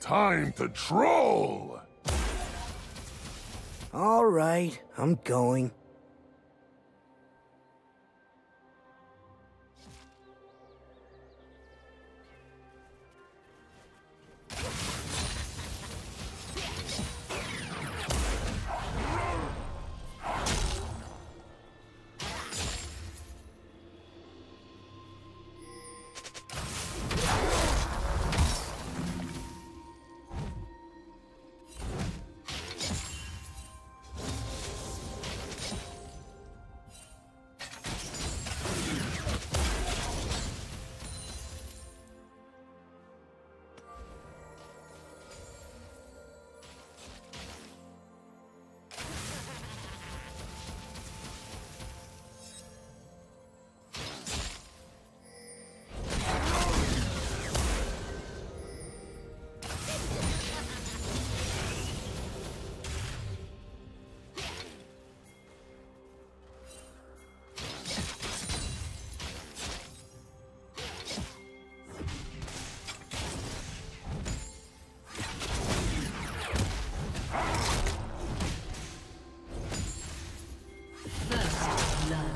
Time to troll! All right, I'm going. Blood.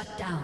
Shut down.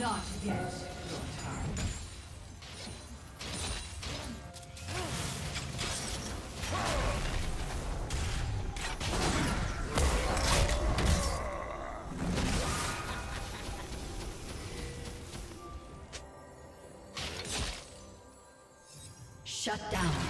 Not turn. Shut down.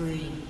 Spree.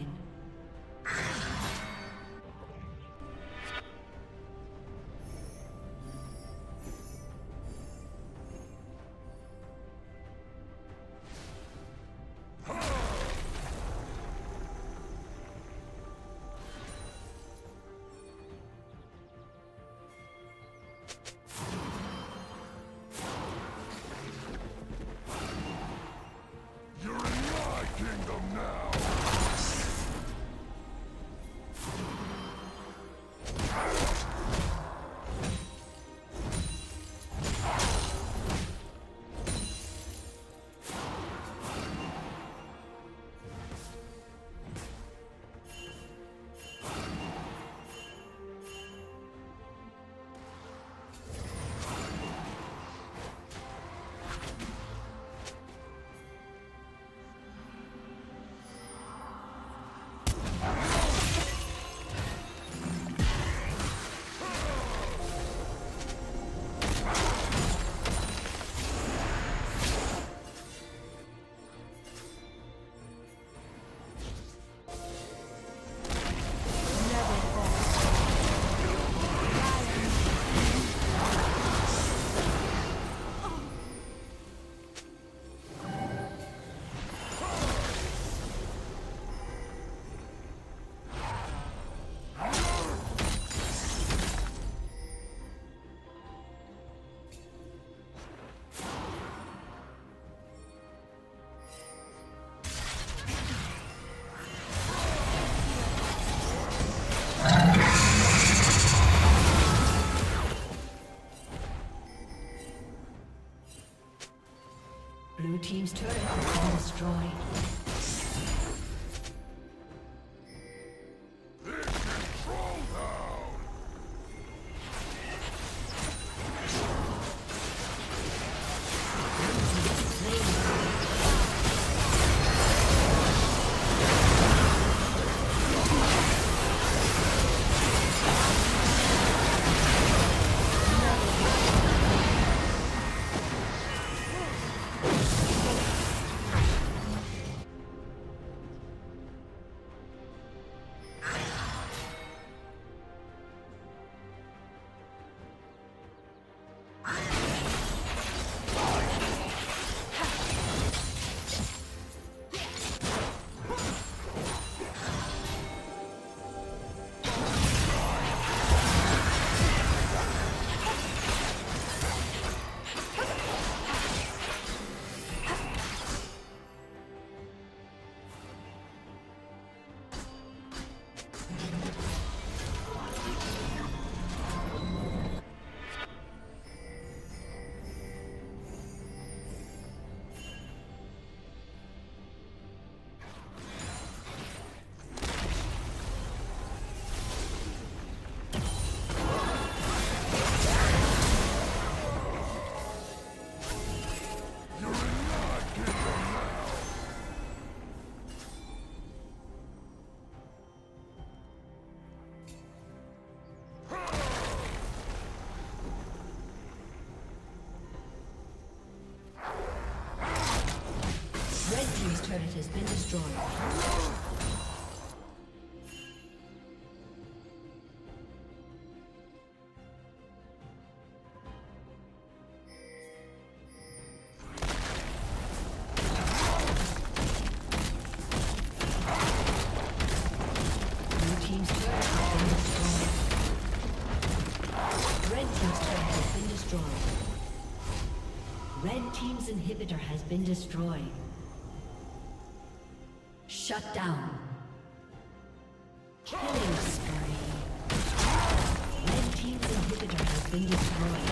Inhibitor has been destroyed. Shut down. Killing spree. Red team's inhibitor has been destroyed.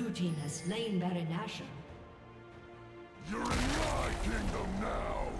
Blue team has slain Baron Nashor. You're in my kingdom now!